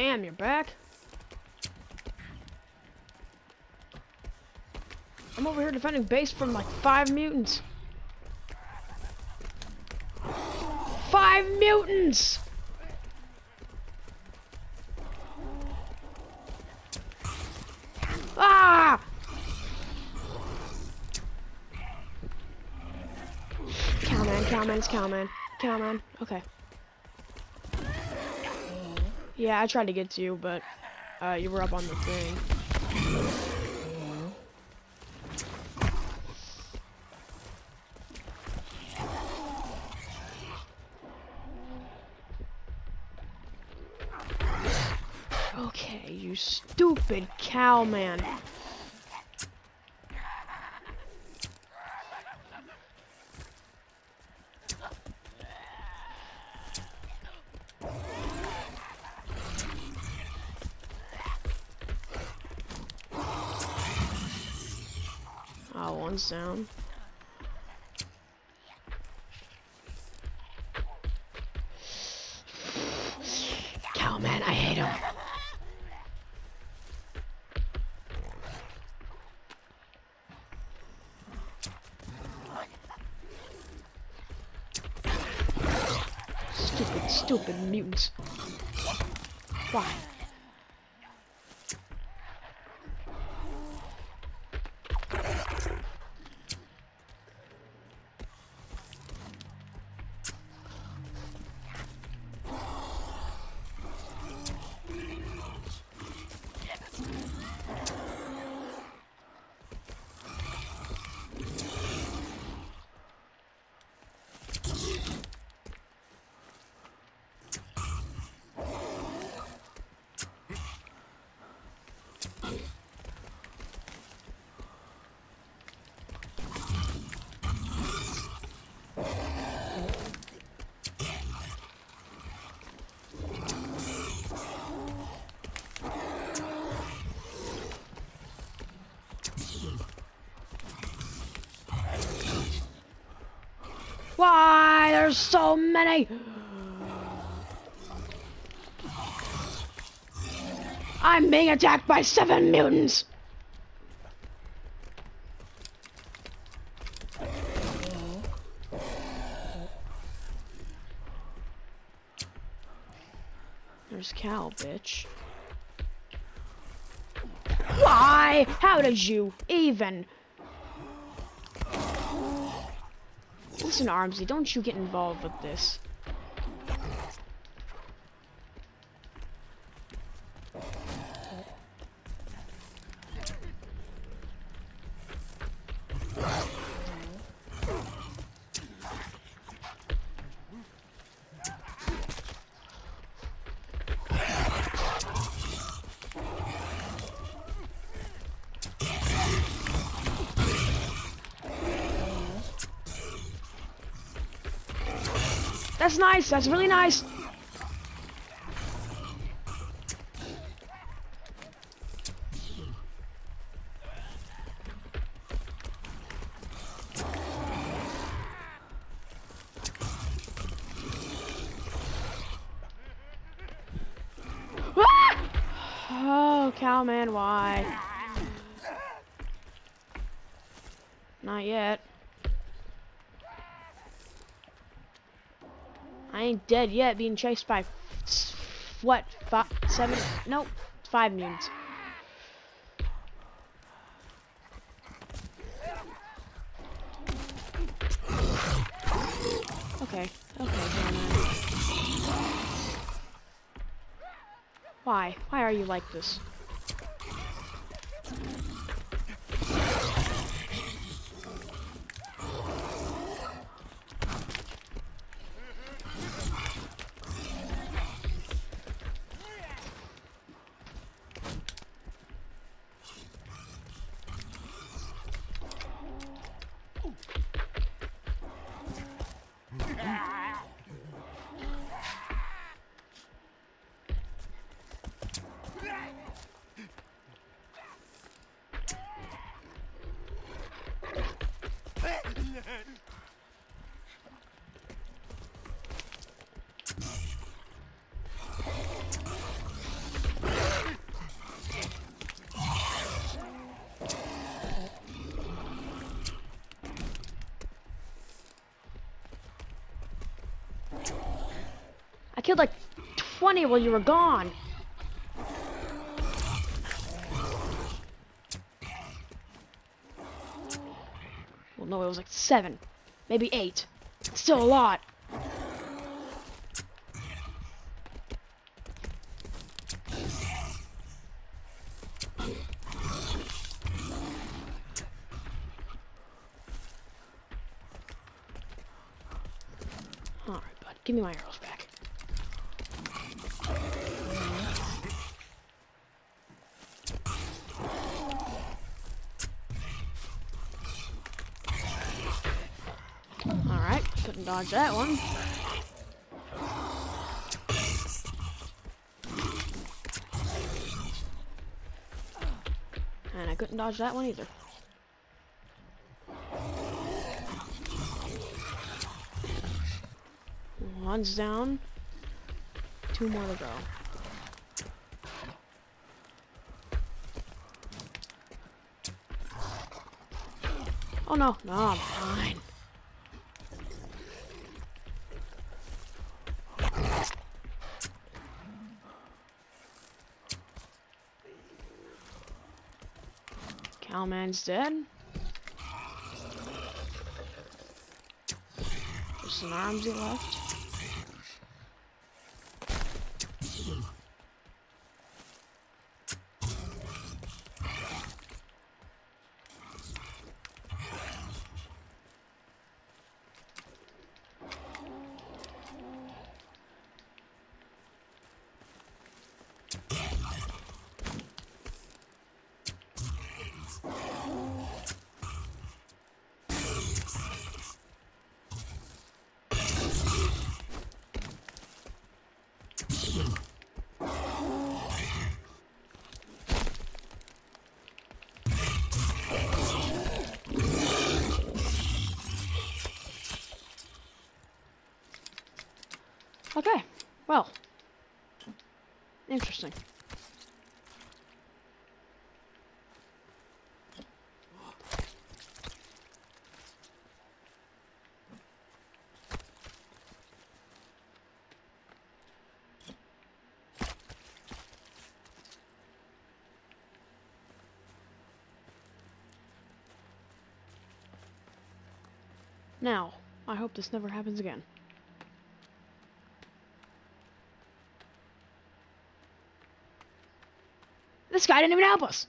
Damn, you're back. I'm over here defending base from like five mutants. Five mutants! Ah! Cowman, cowman, it's cowman. Cowman, okay. Yeah, I tried to get to you, but uh, you were up on the thing. Okay, you stupid cowman. Oh, one's down. Cowman, I hate him. Stupid, stupid mutants. Why? Why? There's so many. I'm being attacked by seven mutants. There's Cal, bitch. Why? How did you even? Listen, Armsy, don't you get involved with this. That's nice. That's really nice. Ah! Oh, cowman, why? Not yet. I ain't dead yet, being chased by what? Five, seven? Nope, five mutants. Okay, okay, Why? Why are you like this? Killed like 20 while you were gone. Well, no, it was like seven, maybe eight. Still a lot. Alright, bud, give me my arrows back. Dodge that one. And I couldn't dodge that one either. One's down. Two more to go. Oh no, no, I'm fine. Cowman's dead. Just an armsy left. Okay, well, interesting. Now, I hope this never happens again. This guy didn't even help us.